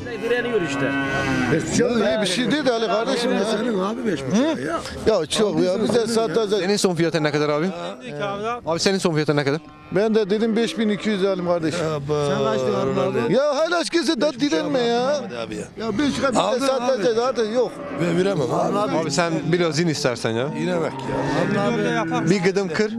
Direniyor işte. Ya iyi bir şey değil Ali kardeşim ya. Senin abi beş buçuk ya. Ya çok ya bize satacak. Senin son fiyatın ne kadar abi? Abi senin son fiyatın ne kadar? Ben de dedim 5200 alayım kardeşim. Sen kaç diyorsun abi? Ya hala kimse da direnme ya. Abi ya. Ya 5 lira Aldın bize satacağız artık yok. Ben veremem abi. Abi sen biraz in istersen ya. Yine bak ya. Bir gıdım kır.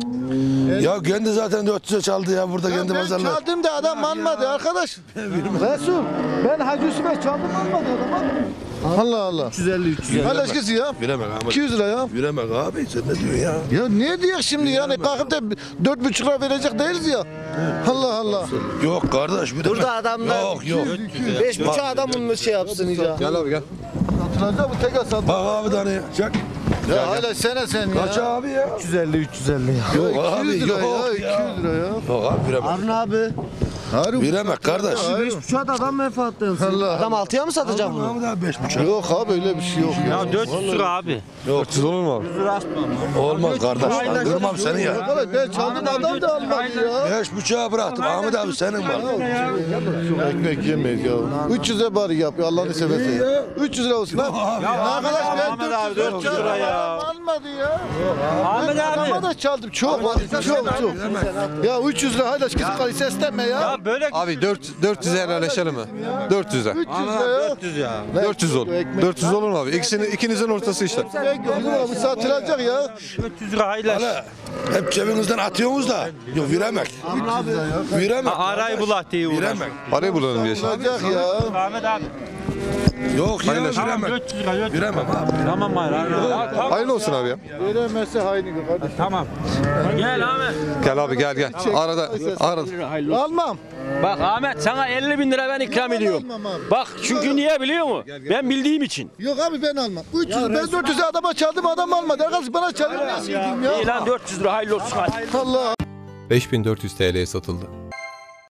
Ya kendi zaten 400'e çaldı ya burada kendi ben pazarlar. çaldım da adam almadı arkadaş. Resul ben Hacı Yusuf'a çaldım almadı adam. Allah Allah. 350 300. Hala eskisi ya. Veremem abi. 200 lira ya. Veremem abi sen ne diyorsun ya? Ya ne diyor şimdi yani kalkıp da dört buçuk lira verecek değiliz ya. Allah Allah. Yok kardeş veremem. Burada adamlar Yok yok. Beş buçuk adam bunu şey yapsın iyice. Gel abi gel. Satılacak bu tek. Bak abi tane. Çak. Ya hala sene sen ya. Kaç abi ya? 350 350 ya. Yok abi 200 lira yok ya, ya. 200 lira ya. Yok abi. Harun abi. Harbi. Veremem kardeş. Beş buçuk adam menfaatlerin. Allah. Adam altıya mı satacak bunu? Abi daha beş buçuk. Yok abi öyle bir şey yok ya. 400 lira abi. 400 olur mu abi? Olmaz kardeş. Ben Kırmam seni ya. Arkadaş ben çaldım adam da almadı ya. Beş buçuğa bıraktım. Ahmet abi senin var. Ekmek yemeyiz ya. 300'e bari yap ya Allah'ını seversen ya. 300 lira olsun lan. Ya arkadaş ben Ahmet abi, 400 lira ya. Almadı ya. Ahmet abi. Adama da çaldım çok çok çok. Ya 300 lira hala kızı kalı seslenme ya. Ya böyle Abi 4 400 helalleşelim mi? 400'e. 300 lira ya. 400 ya. 400 olur. 400 olur mu abi? İkisini, ikinizin ortası işte. Ekmek yok abi satılacak ya. 400 lira hayırlı. Hala hep cebinizden atıyorsunuz da. Yok veremem. Veremem. Arayı bulak diye uğraş. Veremem. Parayı bulalım diye. Satılacak ya. Ahmet abi. Yok ya Hayırlı. veremem. 400 lira 400 lira. Veremem abi. Tamam hayır. hayır. Tamam. Hayırlı olsun abi ya. Veremezse haini kardeşim. Tamam. Gel Ahmet. Gel abi gel gel. Arada arada. Almam. Bak Ahmet sana 50 bin lira ben ikram ediyorum. Almam abi. Bak çünkü niye biliyor musun? Ben bildiğim için. Yok abi ben almam. 300 ben 400'e adama çaldım adam almadı. Arkadaş bana çalıyor nasıl yiyeyim İyi ya. lan 400 lira hayırlı olsun. hadi. Allah 5400 TL'ye satıldı.